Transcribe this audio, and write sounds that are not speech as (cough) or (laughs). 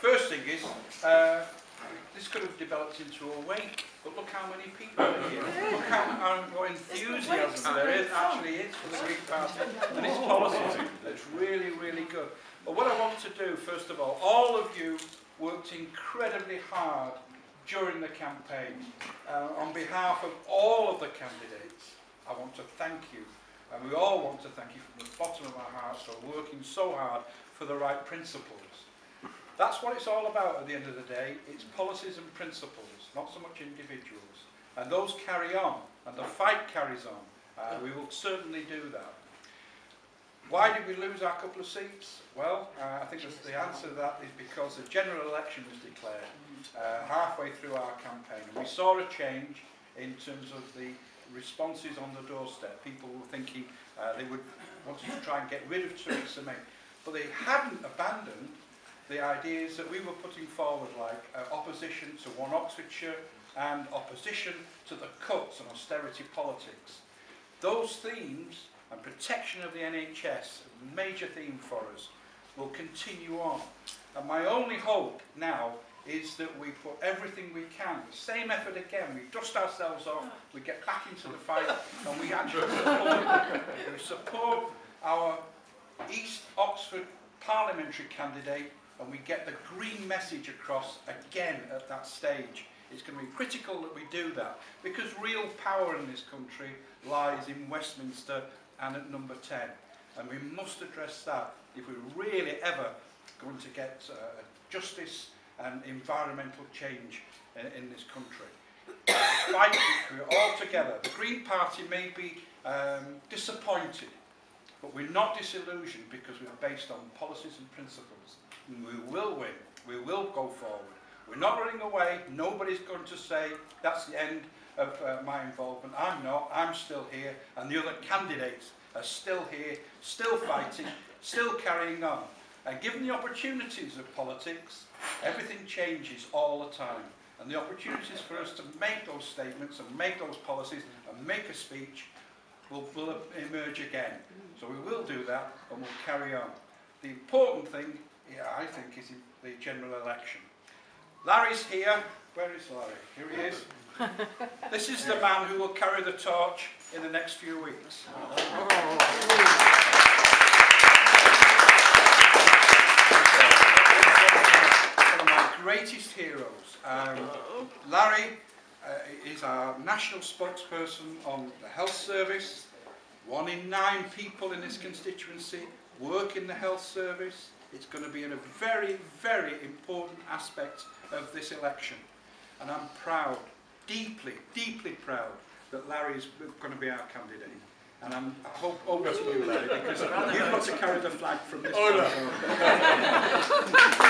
first thing is, uh, this could have developed into a wake, but look how many people are here. Look how, how what enthusiasm there is, actually is for the Green Party and its policies. It's really, really good. But what I want to do, first of all, all of you worked incredibly hard during the campaign. Uh, on behalf of all of the candidates, I want to thank you. And we all want to thank you from the bottom of our hearts for working so hard for the right principles. That's what it's all about at the end of the day. It's policies and principles, not so much individuals. And those carry on, and the fight carries on. Uh, we will certainly do that. Why did we lose our couple of seats? Well, uh, I think the answer to that is because the general election was declared uh, halfway through our campaign. And we saw a change in terms of the responses on the doorstep. People were thinking uh, they would want to try and get rid of Theresa May. But they hadn't abandoned the ideas that we were putting forward, like uh, opposition to One Oxfordshire and opposition to the cuts and austerity politics. Those themes and protection of the NHS, a major theme for us, will continue on. And my only hope now is that we put everything we can, the same effort again, we dust ourselves off, we get back into the fight, and we actually support, we support our East Oxford parliamentary candidate and we get the green message across again at that stage. It's going to be critical that we do that because real power in this country lies in Westminster and at number 10. And we must address that if we're really ever going to get uh, justice and environmental change in, in this country. Fight all together. The Green Party may be um, disappointed, but we're not disillusioned because we're based on policies and principles we will win. We will go forward. We're not running away. Nobody's going to say that's the end of uh, my involvement. I'm not. I'm still here. And the other candidates are still here, still fighting, (laughs) still carrying on. And given the opportunities of politics, everything changes all the time. And the opportunities for us to make those statements and make those policies and make a speech will, will emerge again. So we will do that and we'll carry on. The important thing yeah, I think, is in the general election. Larry's here. Where is Larry? Here he is. (laughs) this is the man who will carry the torch in the next few weeks. One of my greatest heroes. Um, Larry uh, is our national spokesperson on the health service. One in nine people in this constituency work in the health service. It's going to be in a very, very important aspect of this election. And I'm proud, deeply, deeply proud, that Larry is going to be our candidate. And I'm, I hope over to you, Larry, because you've got to carry the flag from this oh, point no. (laughs)